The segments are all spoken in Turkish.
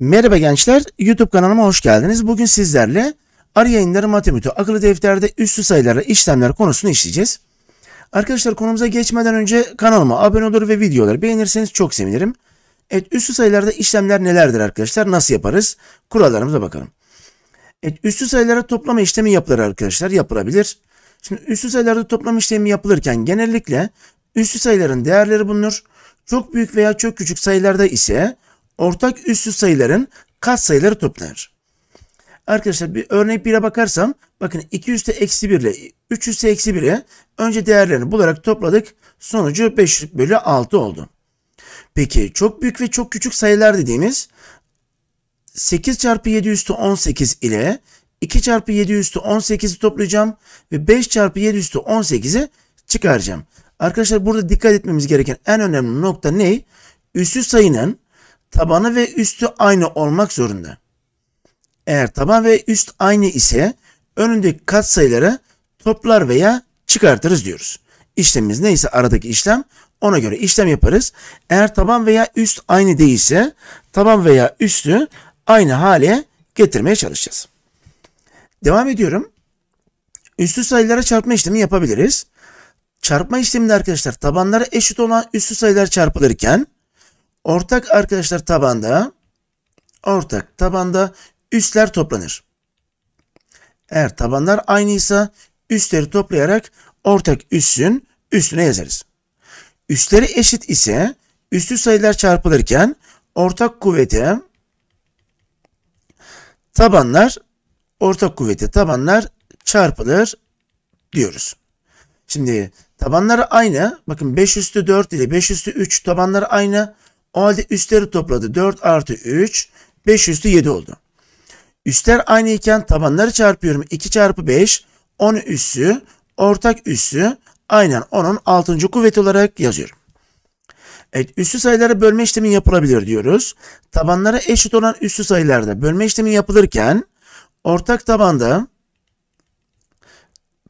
Merhaba gençler, YouTube kanalıma hoş geldiniz. Bugün sizlerle arı yayınları matematik akıllı defterde üstü sayılarla işlemler konusunu işleyeceğiz. Arkadaşlar konumuza geçmeden önce kanalıma abone olur ve videoları beğenirseniz çok sevinirim. Evet üstü sayılarda işlemler nelerdir arkadaşlar? Nasıl yaparız? Kurallarımıza bakalım. Evet üstü sayılara toplama işlemi yapılır arkadaşlar. Yapılabilir. Şimdi üstü sayılarda toplama işlemi yapılırken genellikle üstü sayıların değerleri bulunur. Çok büyük veya çok küçük sayılarda ise ortak üstü sayıların kat sayıları toplanır. Arkadaşlar bir örnek 1'e bakarsam bakın 2 üstü eksi 1 ile 3 üstü eksi 1'e önce değerlerini bularak topladık. Sonucu 5 bölü 6 oldu. Peki çok büyük ve çok küçük sayılar dediğimiz 8 çarpı 7 üstü 18 ile 2 çarpı 7 üstü 18'i toplayacağım ve 5 çarpı 7 üstü 18'i çıkaracağım. Arkadaşlar burada dikkat etmemiz gereken en önemli nokta ne? Üstü sayının tabanı ve üstü aynı olmak zorunda. Eğer taban ve üst aynı ise önündeki katsayıları toplar veya çıkartırız diyoruz. İşlemimiz neyse aradaki işlem ona göre işlem yaparız. Eğer taban veya üst aynı değilse taban veya üstü aynı hale getirmeye çalışacağız. Devam ediyorum. Üstü sayılara çarpma işlemi yapabiliriz. Çarpma işleminde arkadaşlar tabanlara eşit olan üstü sayılar çarpılırken ortak arkadaşlar tabanda ortak tabanda üstler toplanır. Eğer tabanlar aynıysa üstleri toplayarak ortak üssün üstüne yazarız. Üstleri eşit ise üstü sayılar çarpılırken ortak kuvvete tabanlar ortak kuvvete tabanlar çarpılır diyoruz. Şimdi tabanları aynı. Bakın 5 üstü 4 ile 5 üstü 3 tabanları aynı. O halde üstleri topladı. 4 artı 3 5 üstü 7 oldu. Üstler aynı iken tabanları çarpıyorum. 2 çarpı 5 10 üssü ortak üssü aynen 10'un 6. kuvveti olarak yazıyorum. Evet üssü sayılara bölme işlemi yapılabilir diyoruz. Tabanlara eşit olan üssü sayılarda bölme işlemi yapılırken ortak tabanda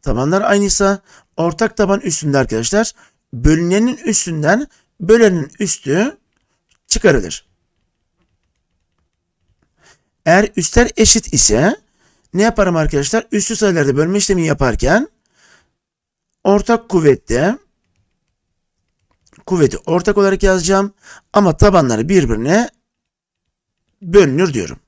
tabanlar aynıysa ortak taban üstünde arkadaşlar bölünenin üstünden bölenin üstü çıkarılır. Eğer üstler eşit ise ne yaparım arkadaşlar? Üstü sayılarda bölme işlemi yaparken ortak kuvvette kuvveti ortak olarak yazacağım ama tabanları birbirine bölünür diyorum.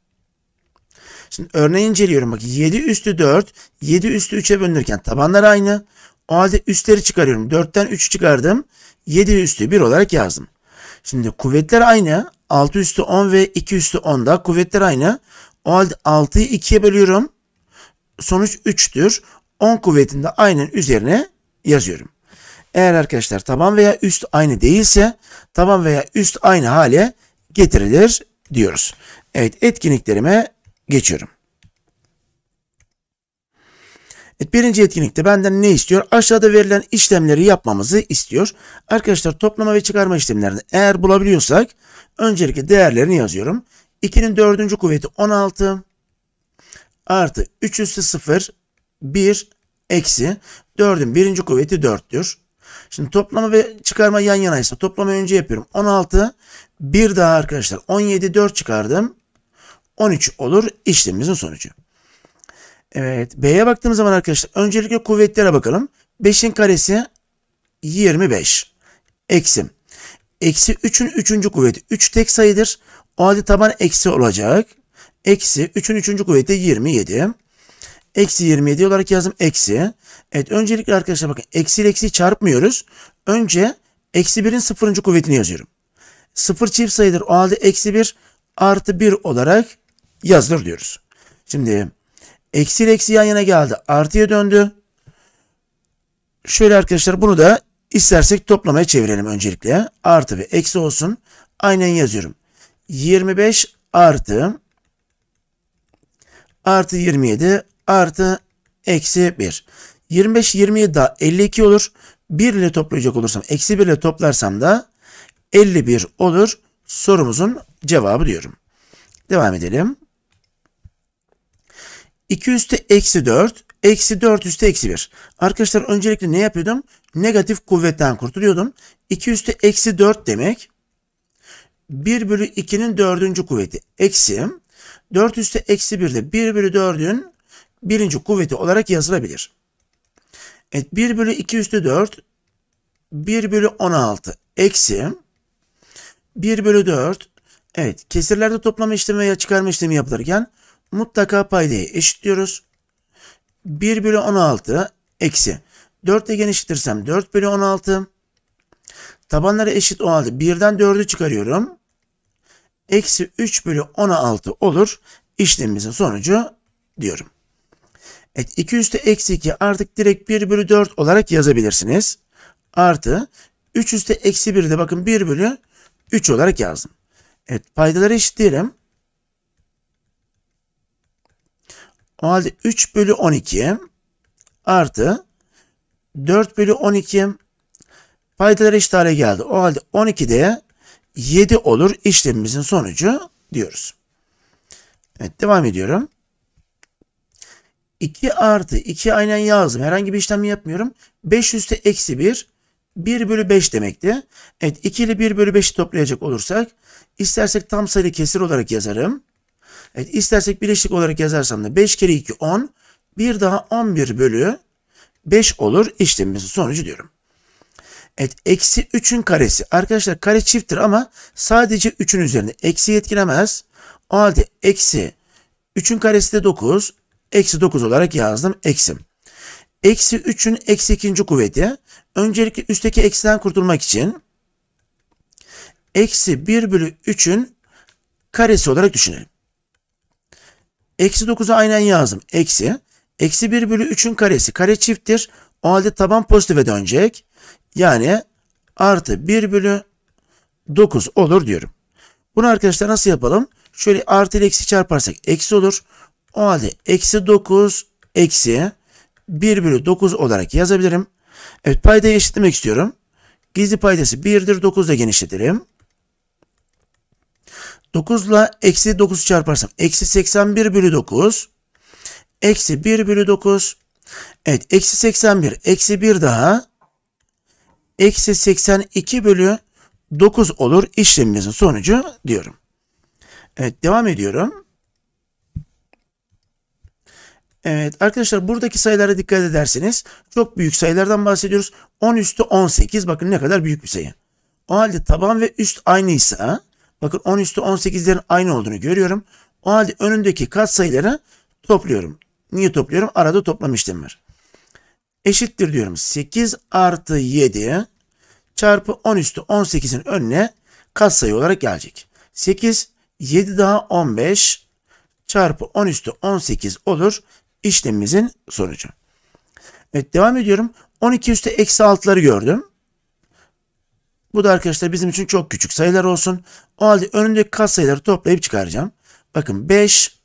Şimdi örneği inceliyorum. Bak 7 üstü 4, 7 üstü 3'e bölünürken tabanlar aynı. O halde üstleri çıkarıyorum. 4'ten 3 çıkardım. 7 üstü 1 olarak yazdım. Şimdi kuvvetler aynı. 6 üstü 10 ve 2 üstü 10 da kuvvetler aynı. O halde 6'yı 2'ye bölüyorum. Sonuç 3'tür. 10 kuvvetini de aynen üzerine yazıyorum. Eğer arkadaşlar taban veya üst aynı değilse taban veya üst aynı hale getirilir diyoruz. Evet etkinliklerime geçiyorum. Evet, birinci etkinlikte benden ne istiyor? Aşağıda verilen işlemleri yapmamızı istiyor. Arkadaşlar toplama ve çıkarma işlemlerini eğer bulabiliyorsak öncelikle değerlerini yazıyorum. 2'nin dördüncü kuvveti 16 artı 3 üstü 0 1 eksi 4'ün birinci kuvveti 4'tür. Şimdi toplama ve çıkarma yan yanaysa toplama önce yapıyorum. 16 bir daha arkadaşlar 17 4 çıkardım. 13 olur işlemimizin sonucu. Evet B'ye baktığımız zaman arkadaşlar öncelikle kuvvetlere bakalım. 5'in karesi 25. Eksi. Eksi 3'ün 3. kuvveti 3 tek sayıdır. O halde taban eksi olacak. Eksi 3'ün 3. kuvveti 27. Eksi 27 olarak yazdım. Eksi. Evet öncelikle arkadaşlar bakın eksi ile eksi çarpmıyoruz. Önce eksi 1'in 0. kuvvetini yazıyorum. 0 çift sayıdır. O halde eksi 1 artı 1 olarak yazılır diyoruz. Şimdi eksi ile eksi yan yana geldi. Artıya döndü. Şöyle arkadaşlar bunu da istersek toplamaya çevirelim öncelikle. Artı ve eksi olsun. Aynen yazıyorum. 25 artı artı 27 artı eksi 1. 25 27 daha 52 olur. 1 ile toplayacak olursam eksi 1 ile toplarsam da 51 olur. Sorumuzun cevabı diyorum. Devam edelim. 2 üstü eksi 4. Eksi 4 üstü eksi 1. Arkadaşlar öncelikle ne yapıyordum? Negatif kuvvetten kurtuluyordum. 2 üstü eksi 4 demek. 1 bölü 2'nin dördüncü kuvveti eksi 4 üstü eksi 1 de 1 bölü 4'ün birinci kuvveti olarak yazılabilir. Evet 1 bölü 2 üstü 4 1 bölü 16 eksi 1 bölü 4 evet kesirlerde toplama işlemi veya çıkarma işlemi yapılırken mutlaka paydayı eşitliyoruz. 1 bölü 16 eksi 4 ile genişletirsem 4 bölü 16 tabanları eşit o halde 1'den 4'ü çıkarıyorum. Eksi 3 bölü 16 olur işlemimizin sonucu diyorum. Evet 2 üstü eksi 2 artık direkt 1 bölü 4 olarak yazabilirsiniz. Artı 3 üstü eksi 1 de bakın 1 bölü 3 olarak yazdım. Evet paydaları eşitleyelim. O halde 3 bölü 12 artı 4 bölü 12 paydalar eşit hale geldi. O halde 12'de 7 olur işlemimizin sonucu diyoruz. Evet devam ediyorum. 2 artı 2 aynen yazdım. Herhangi bir işlem yapmıyorum. 5 üstü eksi 1 1 bölü 5 demekti. Evet 2 ile 1 bölü 5'i toplayacak olursak istersek tam sayılı kesir olarak yazarım. Evet istersek bileşik olarak yazarsam da 5 kere 2 10 bir daha 11 bölü 5 olur işlemimizin sonucu diyorum. Evet eksi 3'ün karesi. Arkadaşlar kare çifttir ama sadece 3'ün üzerinde eksi etkilemez. O halde eksi 3'ün karesi de 9. Eksi 9 olarak yazdım. Eksi. Eksi 3'ün eksi ikinci kuvveti. Öncelikle üstteki eksiden kurtulmak için eksi 1 bölü 3'ün karesi olarak düşünelim. Eksi 9'u aynen yazdım. Eksi. Eksi 1 bölü 3'ün karesi. Kare çifttir. O halde taban pozitife dönecek. Yani artı 1 bölü 9 olur diyorum. Bunu arkadaşlar nasıl yapalım? Şöyle artı ile eksi çarparsak eksi olur. O halde eksi 9 eksi 1 bölü 9 olarak yazabilirim. Evet paydayı eşitlemek istiyorum. Gizli paydası 1'dir 9 da genişletelim. 9 ile eksi 9 çarparsam eksi 81 bölü 9 eksi 1 bölü 9 evet eksi 81 eksi 1 daha eksi 82 bölü 9 olur işlemimizin sonucu diyorum. Evet devam ediyorum. Evet arkadaşlar buradaki sayılara dikkat ederseniz çok büyük sayılardan bahsediyoruz. 10 üstü 18 bakın ne kadar büyük bir sayı. O halde taban ve üst aynıysa bakın 10 üstü 18'lerin aynı olduğunu görüyorum. O halde önündeki kat sayıları topluyorum. Niye topluyorum? Arada toplam işlemi var. Eşittir diyorum. 8 artı 7 çarpı 10 üstü 18'in önüne kat sayı olarak gelecek. 8, 7 daha 15 çarpı 10 üstü 18 olur işlemimizin sonucu. Evet devam ediyorum. 12 üstü eksi 6'ları gördüm. Bu da arkadaşlar bizim için çok küçük sayılar olsun. O halde önündeki kat sayıları toplayıp çıkaracağım. Bakın 5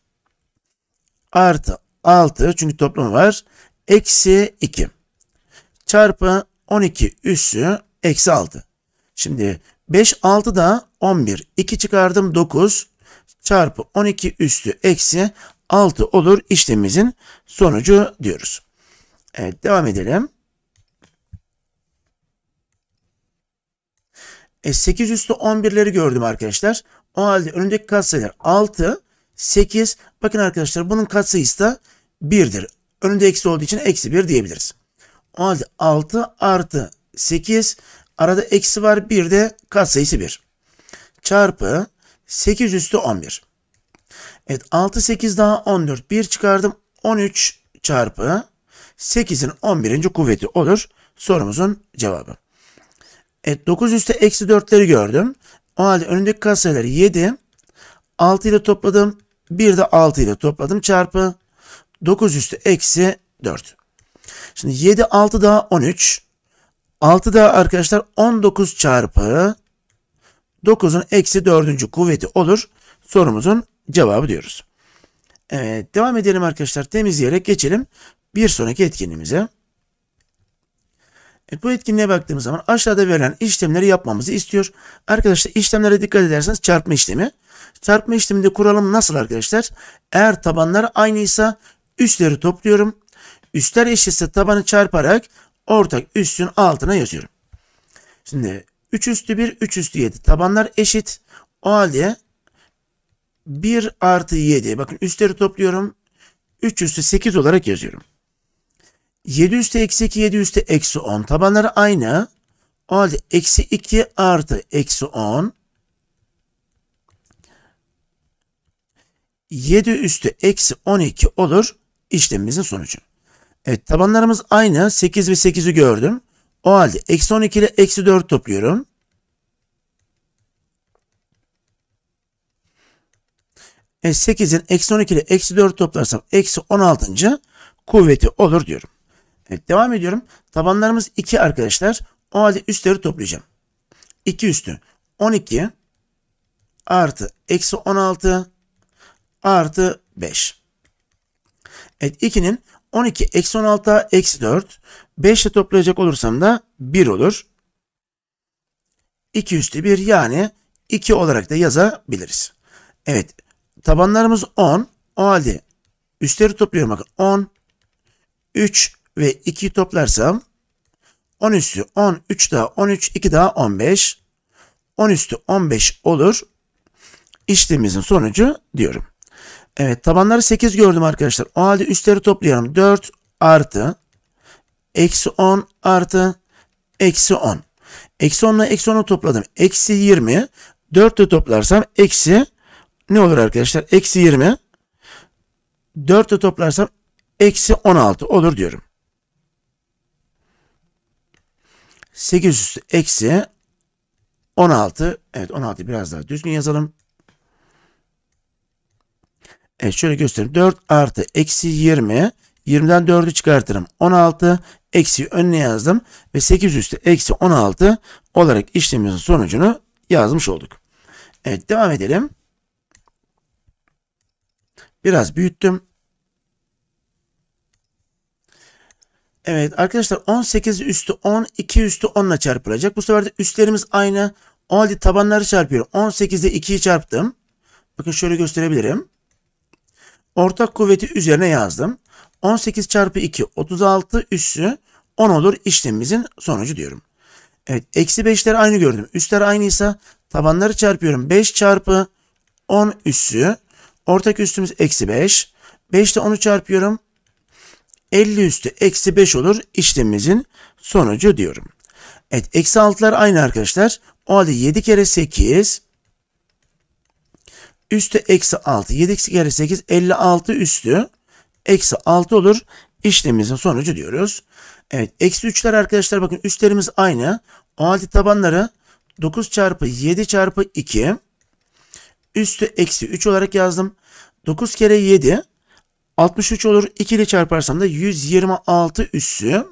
artı 6 çünkü toplamı var. Eksi 2 çarpı 12 üssü eksi 6. Şimdi 5 6 da 11. 2 çıkardım 9 çarpı 12 üstü eksi 6 olur işlemimizin sonucu diyoruz. Evet devam edelim. E, 8 üstü 11'leri gördüm arkadaşlar. O halde önündeki katsayılar 6, 8. Bakın arkadaşlar bunun katsayısı da 1'dir. Önünde eksi olduğu için eksi 1 diyebiliriz. O halde 6 artı 8 arada eksi var bir de katsayısı 1. Çarpı 8 üstü 11. Evet 6 8 daha 14 1 çıkardım 13 çarpı 8'in 11. kuvveti olur sorumuzun cevabı. Evet 9 üstü eksi 4'leri gördüm. O halde önündeki katsayıları 7 6 ile topladım. 1 de 6 ile topladım çarpı 9 üstü eksi 4. Şimdi 7 6 daha 13. 6 daha arkadaşlar 19 çarpı 9'un eksi 4. kuvveti olur. Sorumuzun cevabı diyoruz. Evet devam edelim arkadaşlar. Temizleyerek geçelim bir sonraki etkinliğimize. Evet, bu etkinliğe baktığımız zaman aşağıda verilen işlemleri yapmamızı istiyor. Arkadaşlar işlemlere dikkat ederseniz çarpma işlemi. Çarpma işleminde kuralım nasıl arkadaşlar? Eğer tabanlar aynıysa üstleri topluyorum. Üstler eşitse tabanı çarparak ortak üstün altına yazıyorum. Şimdi 3 üstü 1, 3 üstü 7 tabanlar eşit. O halde 1 artı 7. Bakın üstleri topluyorum. 3 üstü 8 olarak yazıyorum. 7 üstü eksi 2, 7 üstü eksi 10. Tabanları aynı. O halde eksi 2 artı eksi 10. 7 üstü eksi 12 olur işlemimizin sonucu. Evet tabanlarımız aynı. 8 ve 8'i gördüm. O halde eksi 12 ile eksi 4 topluyorum. E 8'in eksi 12 ile eksi 4 toplarsam eksi 16. kuvveti olur diyorum. Evet devam ediyorum. Tabanlarımız 2 arkadaşlar. O halde üstleri toplayacağım. 2 üstü 12 artı eksi 16 artı 5. Evet 2'nin 12 eksi 16 eksi 4. 5 ile toplayacak olursam da 1 olur. 2 üstü 1 yani 2 olarak da yazabiliriz. Evet tabanlarımız 10. O halde üstleri topluyorum bakın 10, 3 ve 2 toplarsam 10 üstü 10, 3 daha 13, 2 daha 15. 10 üstü 15 olur. İşlemimizin sonucu diyorum. Evet tabanları 8 gördüm arkadaşlar. O halde üstleri toplayalım. 4 artı eksi 10 artı eksi 10. Eksi 10 ile eksi 10'u topladım. Eksi 20. 4 ile toplarsam eksi ne olur arkadaşlar? Eksi 20. 4 ile toplarsam eksi 16 olur diyorum. 8 üstü eksi 16. Evet 16 biraz daha düzgün yazalım. Evet şöyle göstereyim. 4 artı eksi 20. 20'den 4'ü çıkartırım. 16 eksi önüne yazdım. Ve 8 üstü eksi 16 olarak işlemimizin sonucunu yazmış olduk. Evet devam edelim. Biraz büyüttüm. Evet arkadaşlar 18 üstü 10 2 üstü 10 ile çarpılacak. Bu sefer de üstlerimiz aynı. O halde tabanları çarpıyorum. 18 ile 2'yi çarptım. Bakın şöyle gösterebilirim. Ortak kuvveti üzerine yazdım. 18 çarpı 2 36 üssü 10 olur işlemimizin sonucu diyorum. Evet eksi 5'leri aynı gördüm. Üstler aynıysa tabanları çarpıyorum. 5 çarpı 10 üssü. Ortak üstümüz eksi 5. 5 ile 10'u çarpıyorum. 50 üstü eksi 5 olur işlemimizin sonucu diyorum. Evet eksi 6'lar aynı arkadaşlar. O halde 7 kere 8 üstü eksi 6. 7 kere 8 56 üstü eksi 6 olur. İşlemimizin sonucu diyoruz. Evet eksi 3'ler arkadaşlar bakın üstlerimiz aynı. O halde tabanları 9 çarpı 7 çarpı 2 üstü eksi 3 olarak yazdım. 9 kere 7 63 olur. 2 ile çarparsam da 126 üssü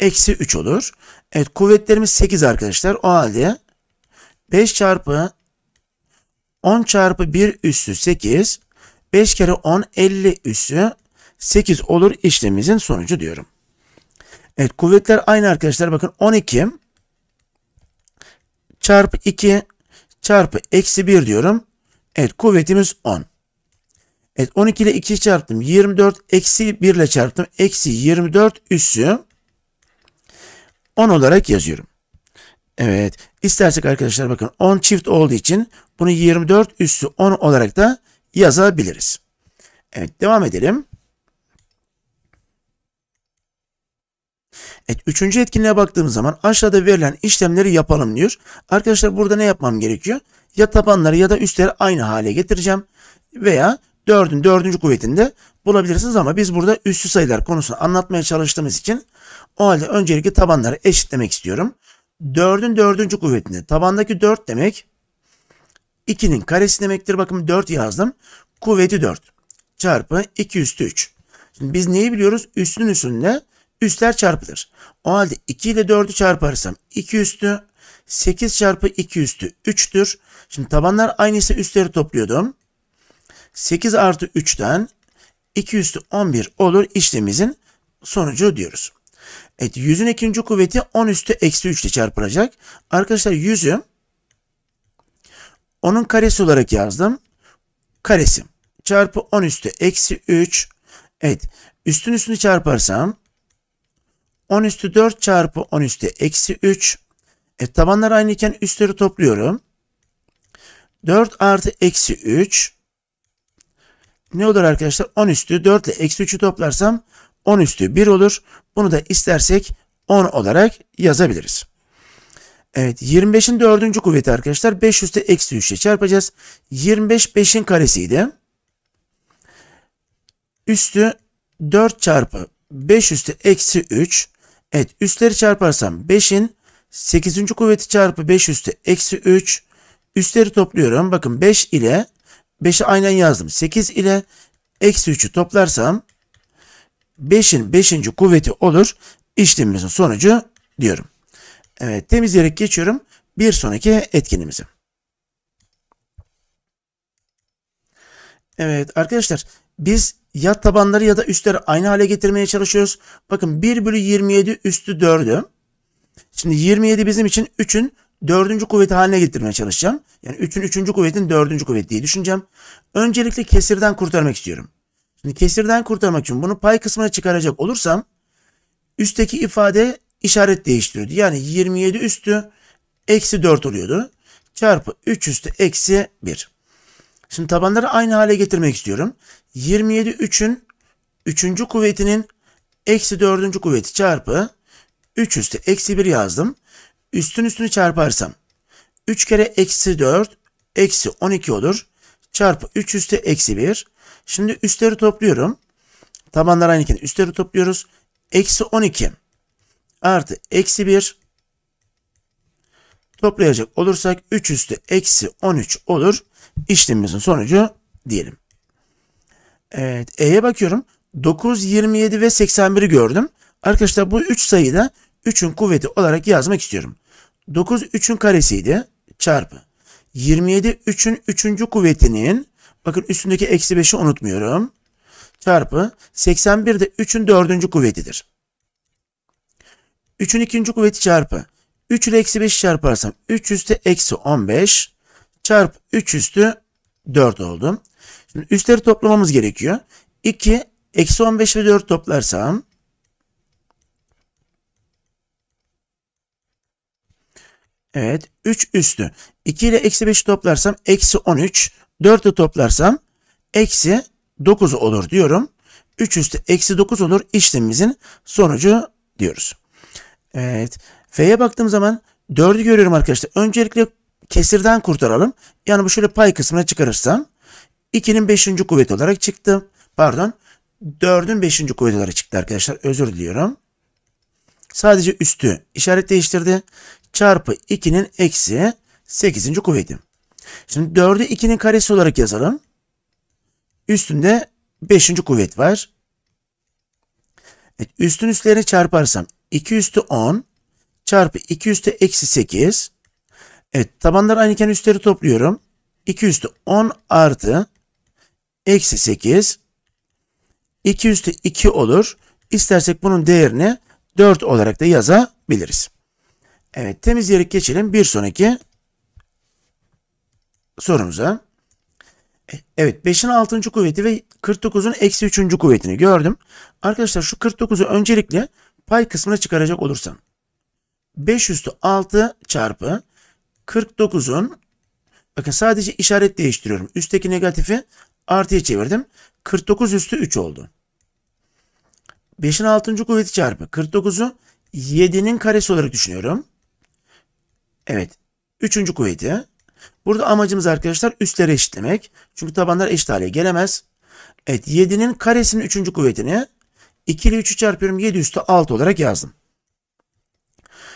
eksi 3 olur. Evet kuvvetlerimiz 8 arkadaşlar. O halde 5 çarpı 10 çarpı 1 üssü 8. 5 kere 10 50 üssü 8 olur işlemimizin sonucu diyorum. Evet kuvvetler aynı arkadaşlar. Bakın 12 çarpı 2 çarpı eksi 1 diyorum. Evet kuvvetimiz 10. Evet 12 ile 2 çarptım. 24 eksi 1 ile çarptım. Eksi 24 üssü 10 olarak yazıyorum. Evet. İstersek arkadaşlar bakın 10 çift olduğu için bunu 24 üssü 10 olarak da yazabiliriz. Evet devam edelim. Evet, üçüncü etkinliğe baktığımız zaman aşağıda verilen işlemleri yapalım diyor. Arkadaşlar burada ne yapmam gerekiyor? Ya tabanları ya da üstleri aynı hale getireceğim. Veya 4'ün 4. kuvvetinde bulabilirsiniz ama biz burada üstü sayılar konusunu anlatmaya çalıştığımız için o halde öncelikle tabanları eşitlemek istiyorum. 4'ün 4. kuvvetinde tabandaki 4 demek 2'nin karesi demektir. Bakın 4 yazdım. Kuvveti 4 çarpı 2 üstü 3. Şimdi biz neyi biliyoruz? Üstün üstünde üstler çarpılır. O halde 2 ile 4'ü çarparsam 2 üstü 8 çarpı 2 üstü 3'tür. Şimdi tabanlar aynıysa üstleri topluyordum. 8 artı 3'ten 2 üstü 11 olur işlemimizin sonucu diyoruz. Evet 100'ün ikinci kuvveti 10 üstü eksi 3 ile çarpılacak. Arkadaşlar 100'ü onun karesi olarak yazdım. Karesi çarpı 10 üstü eksi 3. Evet üstün üstünü çarparsam 10 üstü 4 çarpı 10 üstü eksi 3. Evet tabanlar aynıyken üstleri topluyorum. 4 artı eksi 3 ne olur arkadaşlar? 10 üstü 4 ile eksi 3'ü toplarsam 10 üstü 1 olur. Bunu da istersek 10 olarak yazabiliriz. Evet 25'in dördüncü kuvveti arkadaşlar 5 üstü eksi 3 ile çarpacağız. 25 5'in karesiydi. Üstü 4 çarpı 5 üstü eksi 3. Evet üstleri çarparsam 5'in 8. kuvveti çarpı 5 üstü eksi 3. Üstleri topluyorum. Bakın 5 ile 5'i aynen yazdım. 8 ile eksi 3'ü toplarsam 5'in 5. kuvveti olur. İşlemimizin sonucu diyorum. Evet temizleyerek geçiyorum. Bir sonraki etkinimize. Evet arkadaşlar biz ya tabanları ya da üstleri aynı hale getirmeye çalışıyoruz. Bakın 1 bölü 27 üstü 4'ü. Şimdi 27 bizim için 3'ün 4. kuvveti haline getirmeye çalışacağım. Yani 3'ün 3. kuvvetin 4. kuvveti diye düşüneceğim. Öncelikle kesirden kurtarmak istiyorum. Şimdi kesirden kurtarmak için bunu pay kısmına çıkaracak olursam üstteki ifade işaret değiştiriyordu. Yani 27 üstü eksi 4 oluyordu. Çarpı 3 üstü eksi 1. Şimdi tabanları aynı hale getirmek istiyorum. 27 3'ün 3. kuvvetinin eksi 4. kuvveti çarpı 3 üstü eksi 1 yazdım. Üstün üstünü çarparsam 3 kere eksi 4 eksi 12 olur. Çarpı 3 üstü eksi 1. Şimdi üstleri topluyorum. Tabanlar aynıken üstleri topluyoruz. Eksi 12 artı eksi 1 toplayacak olursak 3 üstü eksi 13 olur. İşlemimizin sonucu diyelim. Evet E'ye bakıyorum. 9, 27 ve 81'i gördüm. Arkadaşlar bu 3 sayıyı da 3'ün kuvveti olarak yazmak istiyorum. 9 3'ün karesiydi. Çarpı. 27 3'ün 3. kuvvetinin bakın üstündeki eksi 5'i unutmuyorum. Çarpı 81 de 3'ün 4. kuvvetidir. 3'ün 2. kuvveti çarpı. 3 ile eksi 5 çarparsam 3 üstü eksi 15 çarpı 3 üstü 4 oldu. Şimdi üstleri toplamamız gerekiyor. 2 eksi 15 ve 4 toplarsam Evet 3 üstü. 2 ile eksi 5'i toplarsam eksi 13. 4 ile toplarsam eksi 9 olur diyorum. 3 üstü eksi 9 olur işlemimizin sonucu diyoruz. Evet. F'ye baktığım zaman 4'ü görüyorum arkadaşlar. Öncelikle kesirden kurtaralım. Yani bu şöyle pay kısmına çıkarırsam 2'nin 5. kuvveti olarak çıktı. Pardon. 4'ün 5. kuvveti olarak çıktı arkadaşlar. Özür diliyorum. Sadece üstü işaret değiştirdi. Çarpı 2'nin eksi 8. kuvveti. Şimdi 4'ü 2'nin karesi olarak yazalım. Üstünde 5. kuvvet var. Evet, üstün üstlerini çarparsam 2 üstü 10 çarpı 2 üstü eksi 8. Evet tabanlar aynıken üstleri topluyorum. 2 üstü 10 artı eksi 8. 2 üstü 2 olur. İstersek bunun değerini 4 olarak da yazabiliriz. Evet temizleyerek geçelim bir sonraki sorumuza. Evet 5'in 6. kuvveti ve 49'un eksi 3. kuvvetini gördüm. Arkadaşlar şu 49'u öncelikle pay kısmına çıkaracak olursam. 5 üstü 6 çarpı 49'un bakın sadece işaret değiştiriyorum. Üstteki negatifi artıya çevirdim. 49 üstü 3 oldu. 5'in 6. kuvveti çarpı 49'u 7'nin karesi olarak düşünüyorum. Evet. 3. kuvveti. Burada amacımız arkadaşlar üstleri eşitlemek. Çünkü tabanlar eşit hale gelemez. Evet 7'nin karesinin 3. kuvvetini 2 ile 3'ü çarpıyorum 7 üstü 6 olarak yazdım.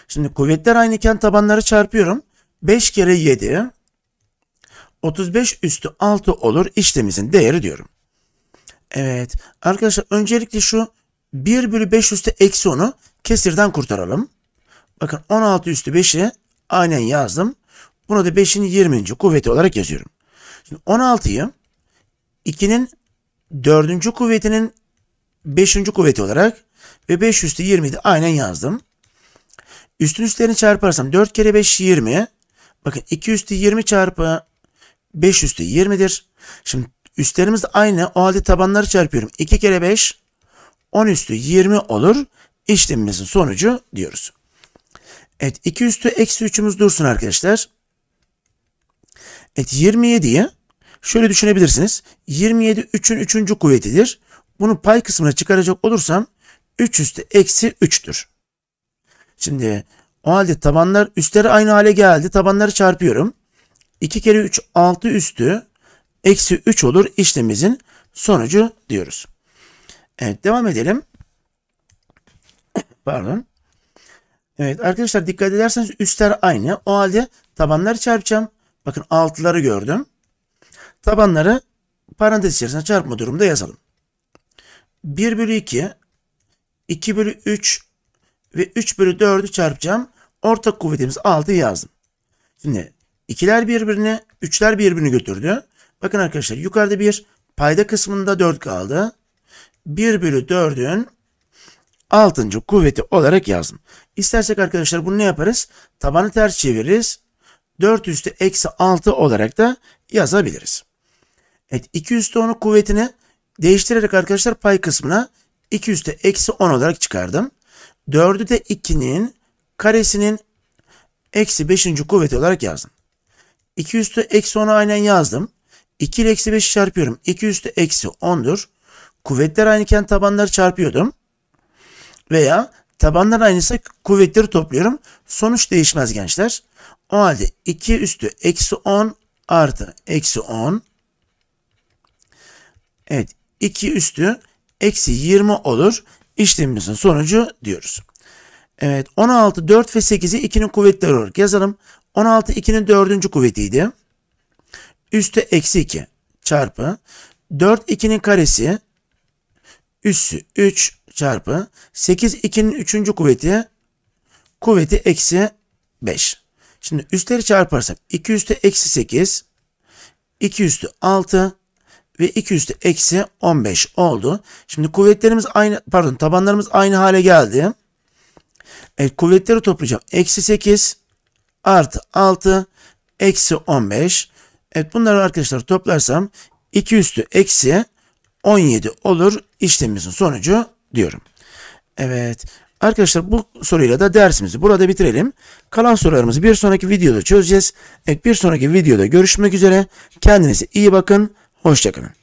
Şimdi kuvvetler aynıken tabanları çarpıyorum. 5 kere 7 35 üstü 6 olur işlemimizin değeri diyorum. Evet arkadaşlar öncelikle şu 1 bölü 5 üstü eksi 10'u kesirden kurtaralım. Bakın 16 üstü 5'i aynen yazdım. Bunu da 5'in 20. kuvveti olarak yazıyorum. Şimdi 16'yı 2'nin 4. kuvvetinin 5. kuvveti olarak ve 5 üstü 20'yi de aynen yazdım. Üstün üstlerini çarparsam 4 kere 5 20. Bakın 2 üstü 20 çarpı 5 üstü 20'dir. Şimdi üstlerimiz de aynı. O halde tabanları çarpıyorum. 2 kere 5 10 üstü 20 olur. İşlemimizin sonucu diyoruz. Evet 2 üstü eksi 3'ümüz dursun arkadaşlar. Evet 27'yi şöyle düşünebilirsiniz. 27 3'ün 3. kuvvetidir. Bunu pay kısmına çıkaracak olursam 3 üstü eksi 3'tür. Şimdi o halde tabanlar üstleri aynı hale geldi. Tabanları çarpıyorum. 2 kere 3 6 üstü eksi 3 olur işlemimizin sonucu diyoruz. Evet devam edelim. Pardon. Evet arkadaşlar dikkat ederseniz üstler aynı. O halde tabanları çarpacağım. Bakın altıları gördüm. Tabanları parantez içerisinde çarpma durumda yazalım. 1 bölü 2, 2 bölü 3 ve 3 bölü 4'ü çarpacağım. Ortak kuvvetimiz 6 yazdım. Şimdi ikiler birbirini, üçler birbirini götürdü. Bakın arkadaşlar yukarıda bir payda kısmında 4 kaldı. 1 bölü 4'ün 6. kuvveti olarak yazdım. İstersek arkadaşlar bunu ne yaparız? Tabanı ters çeviririz. 4 üstü eksi 6 olarak da yazabiliriz. Evet 2 üstü 10'un kuvvetini değiştirerek arkadaşlar pay kısmına 2 üstü eksi 10 olarak çıkardım. 4'ü de 2'nin karesinin eksi 5. kuvveti olarak yazdım. 2 üstü eksi 10'u aynen yazdım. 2 ile eksi 5'i çarpıyorum. 2 üstü eksi 10'dur. Kuvvetler aynıken tabanları çarpıyordum. Veya tabanlar aynıysa kuvvetleri topluyorum. Sonuç değişmez gençler. O halde 2 üstü eksi 10 artı eksi 10. Evet 2 üstü eksi 20 olur. İşlemimizin sonucu diyoruz. Evet 16, 4 ve 8'i 2'nin kuvvetleri olarak yazalım. 16 2'nin 4. kuvvetiydi. Üstü eksi 2 çarpı 4 2'nin karesi üssü 3 çarpı 8 2'nin 3. kuvveti kuvveti eksi 5. Şimdi üstleri çarparsak 2 üstü eksi 8 2 üstü 6 ve 2 üstü eksi 15 oldu. Şimdi kuvvetlerimiz aynı pardon tabanlarımız aynı hale geldi. Evet kuvvetleri toplayacağım. Eksi 8 artı 6 eksi 15. Evet bunları arkadaşlar toplarsam 2 üstü eksi 17 olur işlemimizin sonucu diyorum. Evet arkadaşlar bu soruyla da dersimizi burada bitirelim. Kalan sorularımızı bir sonraki videoda çözeceğiz. Bir sonraki videoda görüşmek üzere. Kendinize iyi bakın. Hoşçakalın.